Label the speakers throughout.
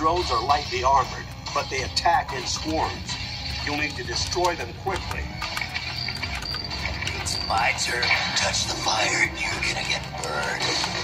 Speaker 1: drones are lightly armored, but they attack in swarms. You'll need to destroy them quickly.
Speaker 2: It's my turn. Touch the fire and you're gonna get burned.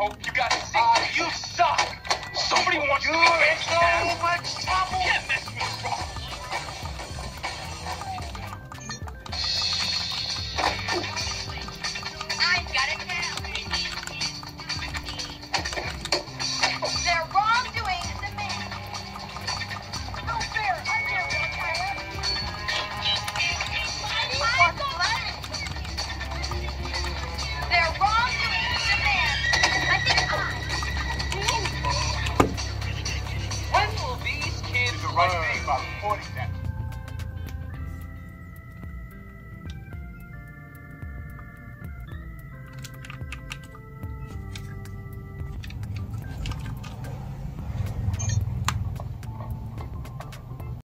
Speaker 3: Oh, you got see. Uh, you suck. Somebody wants you to be so much trouble.
Speaker 1: Right